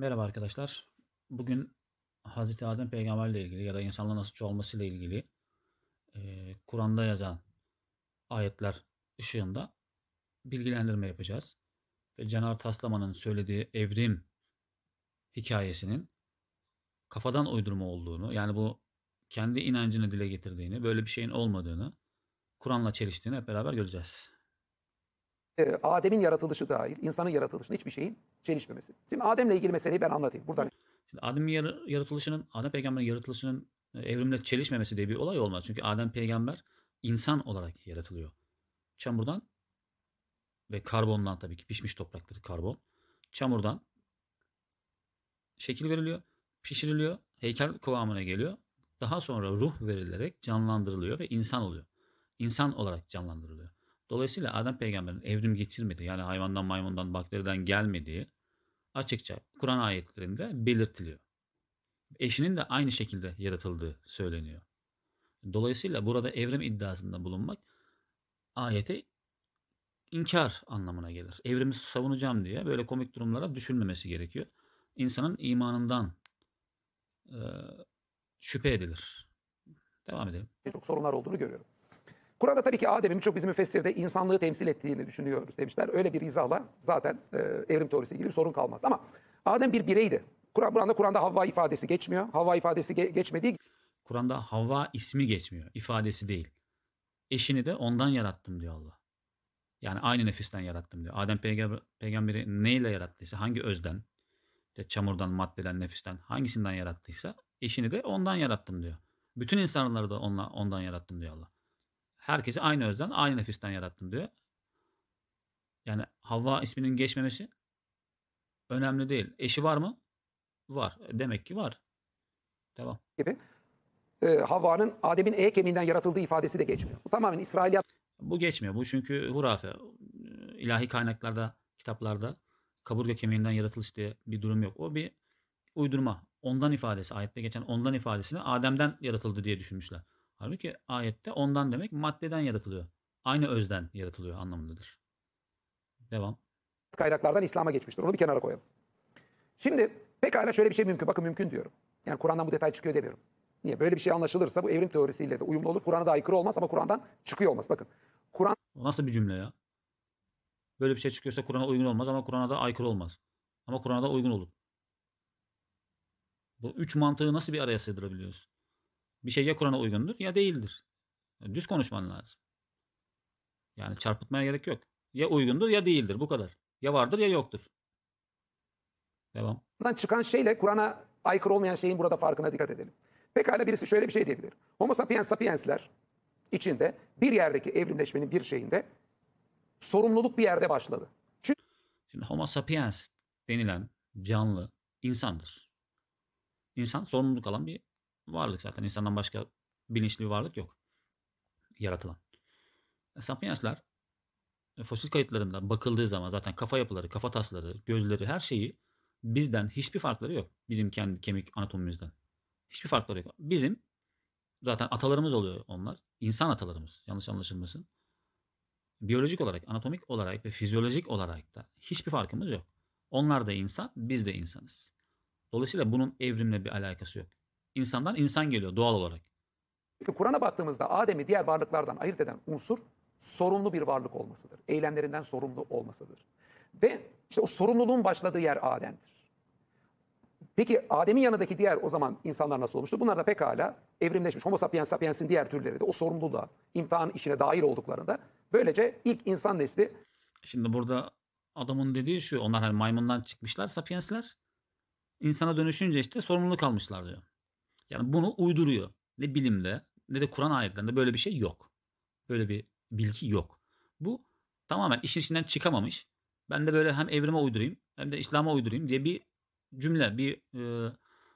Merhaba arkadaşlar. Bugün Hazreti Adem peygamberle ilgili ya da insanlığın nasıl çoğalmasıyla ilgili eee, Kur'an'da yazan ayetler ışığında bilgilendirme yapacağız. Ve Caner Taslaman'ın söylediği evrim hikayesinin kafadan uydurma olduğunu, yani bu kendi inancını dile getirdiğini, böyle bir şeyin olmadığını, Kur'an'la çeliştiğini hep beraber göreceğiz. E, Adem'in yaratılışı dahil, insanın yaratılışının hiçbir şeyin çelişmemesi. Şimdi Adem'le ilgili meseleyi ben anlatayım. Buradan Şimdi Adem'in yar- yaratılışının, Adem peygamberin yaratılışının e, evrimle çelişmemesi diye bir olay olmaz. Çünkü Adem peygamber insan olarak yaratılıyor. Çamurdan ve karbondan tabii ki pişmiş topraktır karbon. Çamurdan şekil veriliyor, pişiriliyor, heykel kıvamına geliyor. Daha sonra ruh verilerek canlandırılıyor ve insan oluyor. İnsan olarak canlandırılıyor. Dolayısıyla Adem peygamberin evrim geçirmediği yani hayvandan, maymundan, bakteriden gelmediği açıkça Kur'an ayetlerinde belirtiliyor. Eşinin de aynı şekilde yaratıldığı söyleniyor. Dolayısıyla burada evrim iddiasında bulunmak ayete inkar anlamına gelir. Evrimi savunacağım diye böyle komik durumlara düşülmemesi gerekiyor. İnsanın imanından e, şüphe edilir. Devam edelim. çok sorunlar olduğunu görüyorum. Kur'an'da tabii ki Adem'in birçok bizim müfessirde insanlığı temsil ettiğini düşünüyoruz demişler. Öyle bir izahla zaten e, evrim teorisiyle ilgili bir sorun kalmaz. Ama Adem bir bireydi. Kur'an, Kur'an'da, Kur'an'da Havva ifadesi geçmiyor. Havva ifadesi ge- geçmediği Kur'an'da Havva ismi geçmiyor, ifadesi değil. Eşini de ondan yarattım diyor Allah. Yani aynı nefisten yarattım diyor. Adem peygamber, peygamberi neyle yarattıysa, hangi özden, işte çamurdan, maddeden, nefisten, hangisinden yarattıysa eşini de ondan yarattım diyor. Bütün insanları da onla, ondan yarattım diyor Allah. Herkesi aynı özden, aynı nefisten yarattım diyor. Yani Havva isminin geçmemesi önemli değil. Eşi var mı? Var. Demek ki var. Devam. gibi e, Havva'nın Adem'in e kemiğinden yaratıldığı ifadesi de geçmiyor. Bu tamamen İsrailiyat Bu geçmiyor. Bu çünkü hurafe. İlahi kaynaklarda, kitaplarda kaburga kemiğinden yaratılış diye bir durum yok. O bir uydurma. Ondan ifadesi, ayette geçen ondan ifadesini Adem'den yaratıldı diye düşünmüşler. Halbuki ayette ondan demek maddeden yaratılıyor. Aynı özden yaratılıyor anlamındadır. Devam. kaynaklardan İslam'a geçmiştir. Onu bir kenara koyalım. Şimdi pekala şöyle bir şey mümkün. Bakın mümkün diyorum. Yani Kur'an'dan bu detay çıkıyor demiyorum. Niye? Böyle bir şey anlaşılırsa bu evrim teorisiyle de uyumlu olur. Kur'an'a da aykırı olmaz ama Kur'an'dan çıkıyor olmaz. Bakın Kur'an O nasıl bir cümle ya? Böyle bir şey çıkıyorsa Kur'an'a uygun olmaz ama Kur'an'a da aykırı olmaz. Ama Kur'an'a da uygun olur. Bu üç mantığı nasıl bir araya sığdırabiliyoruz? Bir şey ya Kur'an'a uygundur ya değildir. Düz konuşman lazım. Yani çarpıtmaya gerek yok. Ya uygundur ya değildir. Bu kadar. Ya vardır ya yoktur. Devam. Kur'an'dan çıkan şeyle Kur'an'a aykırı olmayan şeyin burada farkına dikkat edelim. Pekala birisi şöyle bir şey diyebilir. Homo sapiens sapiensler içinde bir yerdeki evrimleşmenin bir şeyinde sorumluluk bir yerde başladı. Çünkü Şimdi Homo sapiens denilen canlı insandır. İnsan sorumluluk alan bir varlık zaten. İnsandan başka bilinçli bir varlık yok. Yaratılan. E, Sapiensler e, fosil kayıtlarında bakıldığı zaman zaten kafa yapıları, kafa tasları, gözleri her şeyi bizden hiçbir farkları yok. Bizim kendi kemik anatomimizden. Hiçbir farkları yok. Bizim zaten atalarımız oluyor onlar. İnsan atalarımız. Yanlış anlaşılmasın. Biyolojik olarak, anatomik olarak ve fizyolojik olarak da hiçbir farkımız yok. Onlar da insan, biz de insanız. Dolayısıyla bunun evrimle bir alakası yok. İnsandan insan geliyor doğal olarak. Kur'an'a baktığımızda Adem'i diğer varlıklardan ayırt eden unsur sorumlu bir varlık olmasıdır. Eylemlerinden sorumlu olmasıdır. Ve işte o sorumluluğun başladığı yer Adem'dir. Peki Adem'in yanındaki diğer o zaman insanlar nasıl olmuştu? Bunlar da pekala evrimleşmiş. Homo sapiens sapiens'in diğer türleri de o sorumluluğa, imtihan işine dahil olduklarında böylece ilk insan nesli Şimdi burada adamın dediği şu. Onlar hani maymundan çıkmışlar sapiensler. İnsana dönüşünce işte sorumluluk almışlar diyor. Yani bunu uyduruyor. Ne bilimde ne de Kur'an ayetlerinde böyle bir şey yok. Böyle bir bilgi yok. Bu tamamen işin içinden çıkamamış. Ben de böyle hem evrime uydurayım hem de İslam'a uydurayım diye bir cümle, bir e,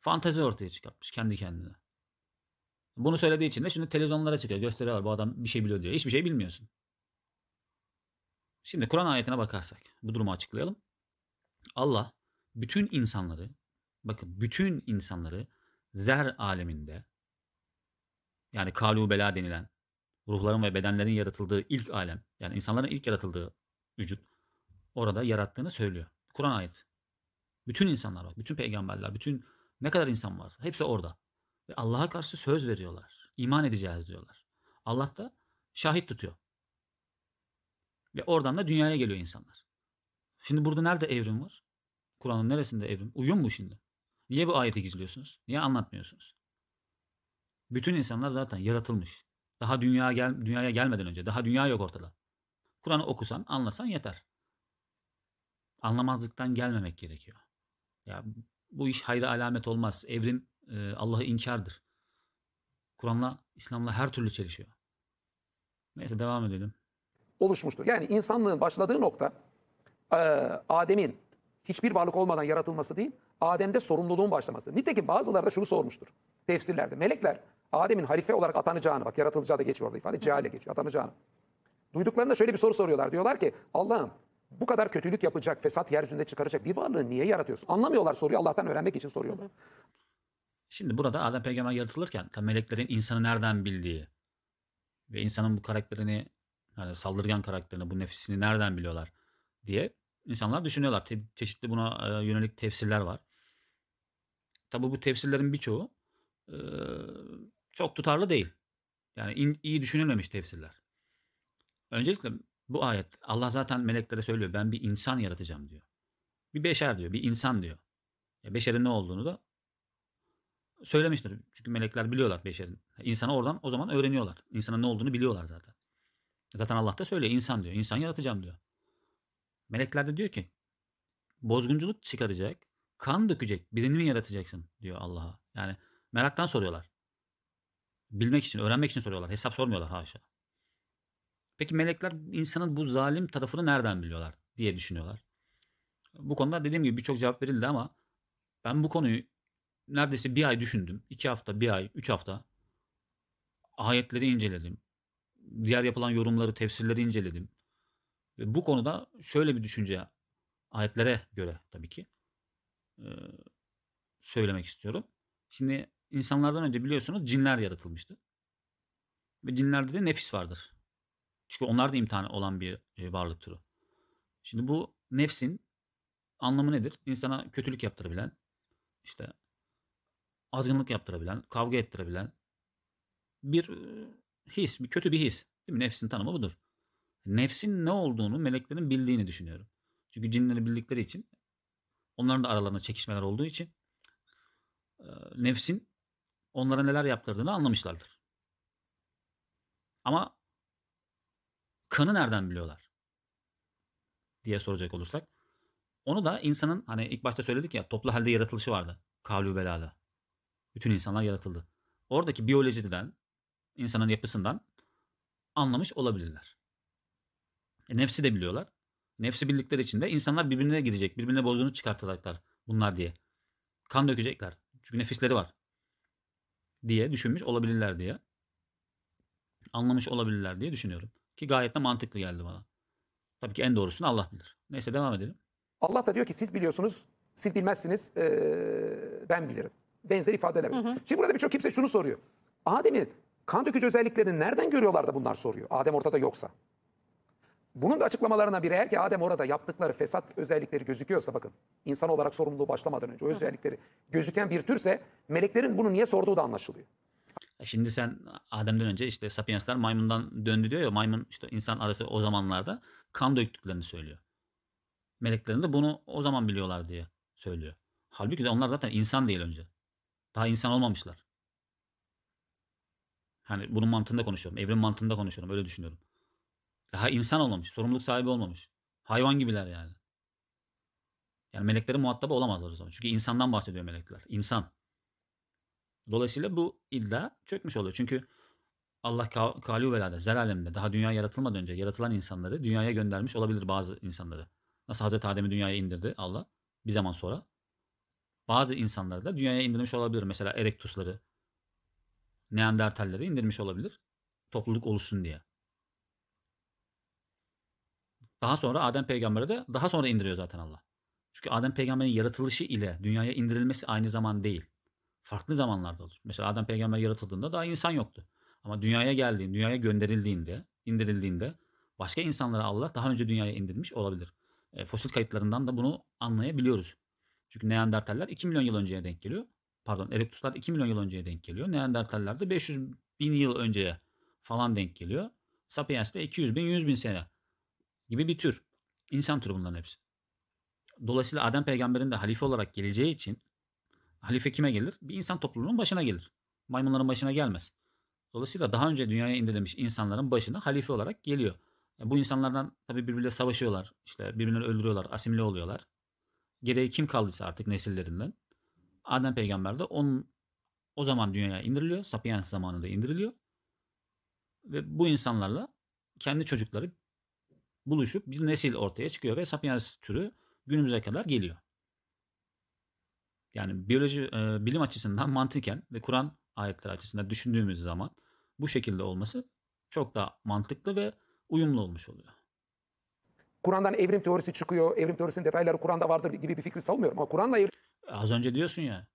fantezi ortaya çıkartmış kendi kendine. Bunu söylediği için de şimdi televizyonlara çıkıyor. Gösteriyorlar bu adam bir şey biliyor diyor. Hiçbir şey bilmiyorsun. Şimdi Kur'an ayetine bakarsak bu durumu açıklayalım. Allah bütün insanları bakın bütün insanları zer aleminde yani kalu bela denilen ruhların ve bedenlerin yaratıldığı ilk alem yani insanların ilk yaratıldığı vücut orada yarattığını söylüyor. Kur'an ayet. Bütün insanlar var. Bütün peygamberler, bütün ne kadar insan var. Hepsi orada. Ve Allah'a karşı söz veriyorlar. İman edeceğiz diyorlar. Allah da şahit tutuyor. Ve oradan da dünyaya geliyor insanlar. Şimdi burada nerede evrim var? Kur'an'ın neresinde evrim? Uyuyor mu şimdi? Niye bu ayeti gizliyorsunuz? Niye anlatmıyorsunuz? Bütün insanlar zaten yaratılmış. Daha dünya gel dünyaya gelmeden önce. Daha dünya yok ortada. Kur'an'ı okusan, anlasan yeter. Anlamazlıktan gelmemek gerekiyor. Ya bu iş hayra alamet olmaz. Evrim e, Allah'ı inkardır. Kur'an'la, İslam'la her türlü çelişiyor. Neyse devam edelim. oluşmuştur. Yani insanlığın başladığı nokta e, Adem'in hiçbir varlık olmadan yaratılması değil, Adem'de sorumluluğun başlaması. Nitekim bazıları da şunu sormuştur tefsirlerde. Melekler Adem'in halife olarak atanacağını, bak yaratılacağı da geçiyor orada ifade, ceale geçiyor, atanacağını. Duyduklarında şöyle bir soru soruyorlar. Diyorlar ki Allah'ım bu kadar kötülük yapacak, fesat yeryüzünde çıkaracak bir varlığı niye yaratıyorsun? Anlamıyorlar soruyu Allah'tan öğrenmek için soruyorlar. Şimdi burada Adem peygamber yaratılırken tabii meleklerin insanı nereden bildiği ve insanın bu karakterini yani saldırgan karakterini, bu nefsini nereden biliyorlar diye insanlar düşünüyorlar. Te- çeşitli buna e, yönelik tefsirler var. Tabii bu tefsirlerin birçoğu e, çok tutarlı değil. Yani in- iyi düşünülmemiş tefsirler. Öncelikle bu ayet Allah zaten meleklere söylüyor ben bir insan yaratacağım diyor. Bir beşer diyor, bir insan diyor. Ya beşerin ne olduğunu da söylemiştir. Çünkü melekler biliyorlar beşerin. İnsanı oradan o zaman öğreniyorlar. İnsanın ne olduğunu biliyorlar zaten. Zaten Allah da söylüyor insan diyor. İnsan yaratacağım diyor. Melekler de diyor ki bozgunculuk çıkaracak, kan dökecek birini mi yaratacaksın diyor Allah'a. Yani meraktan soruyorlar. Bilmek için, öğrenmek için soruyorlar. Hesap sormuyorlar haşa. Peki melekler insanın bu zalim tarafını nereden biliyorlar diye düşünüyorlar. Bu konuda dediğim gibi birçok cevap verildi ama ben bu konuyu neredeyse bir ay düşündüm. iki hafta, bir ay, üç hafta. Ayetleri inceledim. Diğer yapılan yorumları, tefsirleri inceledim. Bu konuda şöyle bir düşünce, ayetlere göre tabii ki söylemek istiyorum. Şimdi insanlardan önce biliyorsunuz cinler yaratılmıştı. Ve cinlerde de nefis vardır. Çünkü onlar da imtihan olan bir e, varlık türü. Şimdi bu nefsin anlamı nedir? İnsana kötülük yaptırabilen, işte azgınlık yaptırabilen, kavga ettirebilen bir e, his, bir kötü bir his. Değil mi? Nefsin tanımı budur. Nefsin ne olduğunu meleklerin bildiğini düşünüyorum. Çünkü cinleri bildikleri için onların da aralarında çekişmeler olduğu için e, nefsin onlara neler yaptırdığını anlamışlardır. Ama kanı nereden biliyorlar? diye soracak olursak. Onu da insanın hani ilk başta söyledik ya toplu halde yaratılışı vardı. Kavlu belada. Bütün insanlar yaratıldı. Oradaki biyolojiden, insanın yapısından anlamış olabilirler. E, nefsi de biliyorlar. Nefsi bildikleri için de insanlar birbirine girecek, birbirine bozgunluk çıkartacaklar bunlar diye. Kan dökecekler. Çünkü nefisleri var. Diye düşünmüş olabilirler diye. Anlamış olabilirler diye düşünüyorum. Ki gayet de mantıklı geldi bana. Tabii ki en doğrusunu Allah bilir. Neyse devam edelim. Allah da diyor ki siz biliyorsunuz, siz bilmezsiniz, eee, ben bilirim. Benzer ifadeler. Şimdi burada birçok kimse şunu soruyor. Adem'in kan dökücü özelliklerini nereden görüyorlar da bunlar soruyor? Adem ortada yoksa. Bunun da açıklamalarına biri eğer ki Adem orada yaptıkları fesat özellikleri gözüküyorsa bakın insan olarak sorumluluğu başlamadan önce o özellikleri gözüken bir türse meleklerin bunu niye sorduğu da anlaşılıyor. E Şimdi sen Adem'den önce işte Sapiensler maymundan döndü diyor ya maymun işte insan arası o zamanlarda kan döktüklerini söylüyor. Meleklerin de bunu o zaman biliyorlar diye söylüyor. Halbuki onlar zaten insan değil önce. Daha insan olmamışlar. Hani bunun mantığında konuşuyorum. Evrim mantığında konuşuyorum. Öyle düşünüyorum. Daha insan olmamış. Sorumluluk sahibi olmamış. Hayvan gibiler yani. Yani meleklerin muhatabı olamazlar o zaman. Çünkü insandan bahsediyor melekler. İnsan. Dolayısıyla bu iddia çökmüş oluyor. Çünkü Allah ka- Kâlû velâde, zer aleminde daha dünya yaratılmadan önce yaratılan insanları dünyaya göndermiş olabilir bazı insanları. Nasıl Hazreti Adem'i dünyaya indirdi Allah bir zaman sonra. Bazı insanları da dünyaya indirmiş olabilir. Mesela Erektusları, Neandertalleri indirmiş olabilir. Topluluk oluşsun diye. Daha sonra Adem peygamberi de daha sonra indiriyor zaten Allah. Çünkü Adem peygamberin yaratılışı ile dünyaya indirilmesi aynı zaman değil. Farklı zamanlarda olur. Mesela Adem peygamber yaratıldığında daha insan yoktu. Ama dünyaya geldiğinde, dünyaya gönderildiğinde, indirildiğinde başka insanlara Allah daha önce dünyaya indirmiş olabilir. E, fosil kayıtlarından da bunu anlayabiliyoruz. Çünkü Neandertaller 2 milyon yıl önceye denk geliyor. Pardon Erectuslar 2 milyon yıl önceye denk geliyor. Neandertaller de 500 bin yıl önceye falan denk geliyor. Sapiens de 200 bin 100 bin sene gibi bir tür. İnsan türü bunların hepsi. Dolayısıyla Adem peygamberin de halife olarak geleceği için halife kime gelir? Bir insan topluluğunun başına gelir. Maymunların başına gelmez. Dolayısıyla daha önce dünyaya indirilmiş insanların başına halife olarak geliyor. Bu insanlardan tabii birbirleriyle savaşıyorlar. işte birbirlerini öldürüyorlar, asimile oluyorlar. Geriye kim kaldıysa artık nesillerinden. Adem peygamber de onun, o zaman dünyaya indiriliyor. Sapiens zamanında indiriliyor. Ve bu insanlarla kendi çocukları buluşup bir nesil ortaya çıkıyor ve Sapiens türü günümüze kadar geliyor. Yani biyoloji e, bilim açısından mantıken ve Kur'an ayetleri açısından düşündüğümüz zaman bu şekilde olması çok daha mantıklı ve uyumlu olmuş oluyor. Kur'an'dan evrim teorisi çıkıyor. Evrim teorisinin detayları Kur'an'da vardır gibi bir fikri savunmuyorum. Ama Kur'an'la evrim Az önce diyorsun ya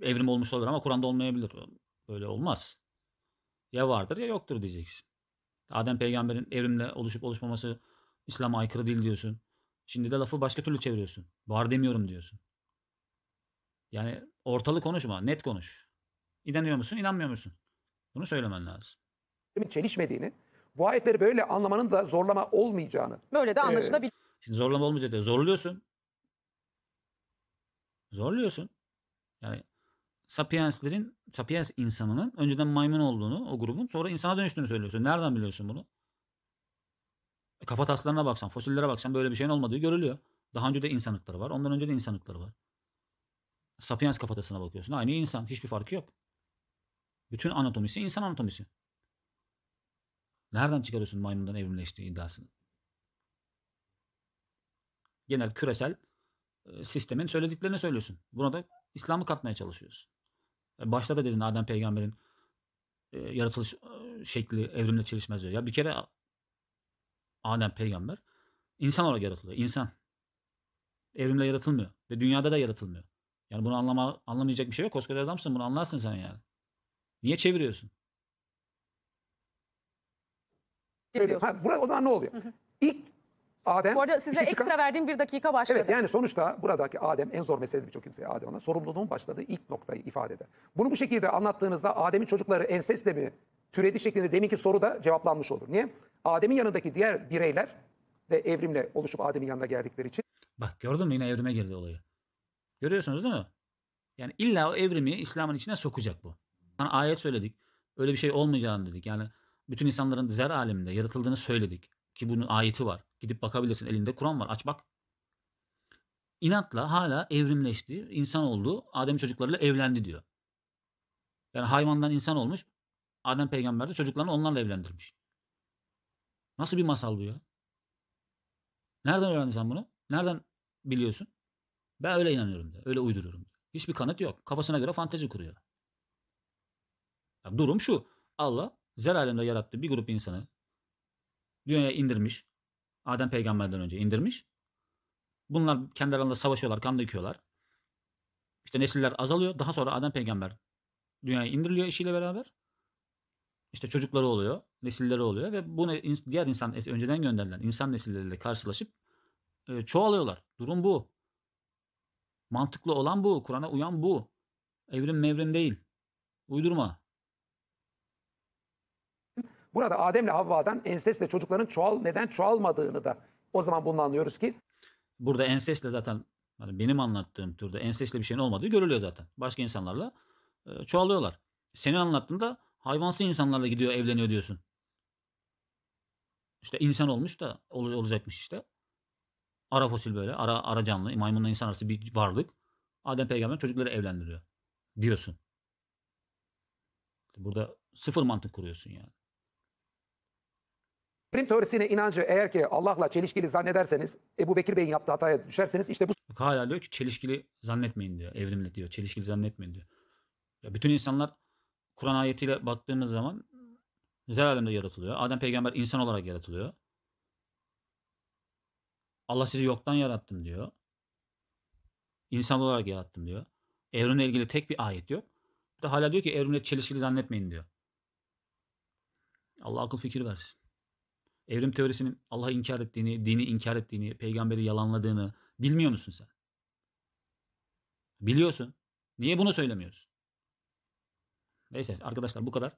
evrim olmuş olur ama Kur'an'da olmayabilir. Öyle olmaz. Ya vardır ya yoktur diyeceksin. Adem peygamberin evrimle oluşup oluşmaması İslam'a aykırı değil diyorsun. Şimdi de lafı başka türlü çeviriyorsun. Var demiyorum diyorsun. Yani ortalı konuşma, net konuş. İnanıyor musun, inanmıyor musun? Bunu söylemen lazım. çelişmediğini, bu ayetleri böyle anlamanın da zorlama olmayacağını Böyle de anlaşılabilir. Şimdi zorlama olmayacak diye zorluyorsun. Zorluyorsun. Yani Sapienslerin, Sapiens insanının önceden maymun olduğunu, o grubun sonra insana dönüştüğünü söylüyorsun. Nereden biliyorsun bunu? E, kafa taslarına baksan, fosillere baksan böyle bir şeyin olmadığı görülüyor. Daha önce de insanlıkları var. Ondan önce de insanlıkları var. Sapiens kafatasına bakıyorsun. Aynı insan. Hiçbir farkı yok. Bütün anatomisi insan anatomisi. Nereden çıkarıyorsun maymundan evrimleştiği iddiasını? Genel küresel e, sistemin söylediklerini söylüyorsun. Buna da İslam'ı katmaya çalışıyorsun. E, Başta da dedin Adem peygamberin e, yaratılış e, şekli evrimle çelişmez diyor. Ya bir kere Adem peygamber insan olarak yaratılıyor. İnsan. Evrimle yaratılmıyor. Ve dünyada da yaratılmıyor. Yani bunu anlama, anlamayacak bir şey yok. Koskoca adamsın bunu anlarsın sen yani. Niye çeviriyorsun? Ha, burada o zaman ne oluyor? İlk Adem Bu arada size çıkan- ekstra verdiğim bir dakika başladı. Evet yani sonuçta buradaki Adem en zor mesele birçok kimseye Adem ona sorumluluğun başladığı ilk noktayı ifade eder. Bunu bu şekilde anlattığınızda Adem'in çocukları ensesle mi türedi şeklinde deminki soru da cevaplanmış olur. Niye? Adem'in yanındaki diğer bireyler de evrimle oluşup Adem'in yanına geldikleri için Bak gördün mü yine evrime girdi olayı. Görüyorsunuz değil mi? Yani illa o evrimi İslam'ın içine sokacak bu. Sana ayet söyledik. Öyle bir şey olmayacağını dedik. Yani bütün insanların zer aleminde yaratıldığını söyledik. Ki bunun ayeti var. Gidip bakabilirsin. Elinde Kur'an var. Aç bak. İnatla hala evrimleşti. insan oldu. Adem çocuklarıyla evlendi diyor. Yani hayvandan insan olmuş. Adem peygamber de çocuklarını onlarla evlendirmiş. Nasıl bir masal bu ya? Nereden öğrendin sen bunu? Nereden biliyorsun? Ben öyle inanıyorum diyor. Öyle uyduruyorum diyor. Hiçbir kanıt yok. Kafasına göre fantezi kuruyor. Ya durum şu. Allah zer alemde yarattığı bir grup insanı dünyaya indirmiş. Adem peygamberden önce indirmiş. Bunlar kendi aralarında savaşıyorlar, kan döküyorlar. İşte nesiller azalıyor. Daha sonra Adem peygamber dünyaya indiriliyor eşiyle beraber. İşte çocukları oluyor, nesilleri oluyor ve bu diğer insan önceden gönderilen insan nesilleriyle karşılaşıp e, çoğalıyorlar. Durum bu. Mantıklı olan bu. Kur'an'a uyan bu. Evrim mevrim değil. Uydurma. Burada Adem'le Havva'dan ensesle çocukların çoğal neden çoğalmadığını da o zaman bundan anlıyoruz ki Burada ensesle zaten hani benim anlattığım türde ensesle bir şeyin olmadığı görülüyor zaten. Başka insanlarla e, çoğalıyorlar. Senin anlattığında hayvansı insanlarla gidiyor evleniyor diyorsun. İşte insan olmuş da ol- olacakmış işte. Ara fosil böyle. Ara, ara canlı. Maymunla insan arası bir varlık. Adem peygamber çocukları evlendiriyor. Diyorsun. Burada sıfır mantık kuruyorsun yani. Evrim teorisine inancı eğer ki Allah'la çelişkili zannederseniz Ebu Bekir Bey'in yaptığı hataya düşerseniz işte bu hala diyor ki çelişkili zannetmeyin diyor. Evrimle diyor. Çelişkili zannetmeyin diyor. Ya bütün insanlar Kur'an ayetiyle baktığımız zaman zer alemde yaratılıyor. Adem peygamber insan olarak yaratılıyor. Allah sizi yoktan yarattım diyor. İnsan olarak yarattım diyor. Evrimle ilgili tek bir ayet yok. Bir de hala diyor ki evrimle çelişkili zannetmeyin diyor. Allah akıl fikir versin. Evrim teorisinin Allah'ı inkar ettiğini, dini inkar ettiğini, peygamberi yalanladığını bilmiyor musun sen? Biliyorsun. Niye bunu söylemiyorsun? Neyse arkadaşlar bu kadar.